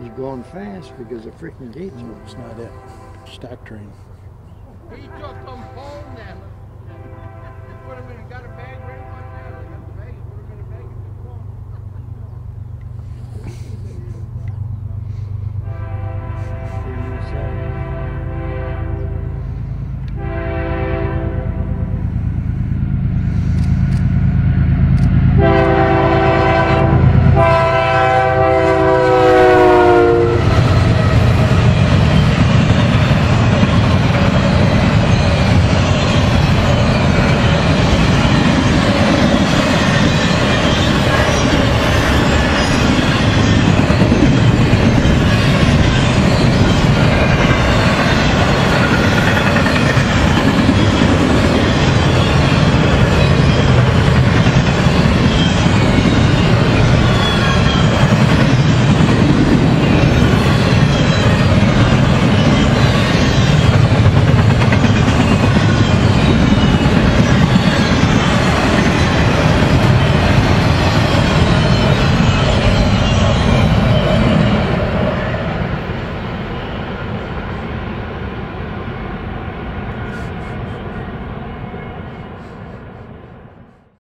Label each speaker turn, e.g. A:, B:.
A: He's going fast because the freaking gates
B: No, it's not it. Stock train.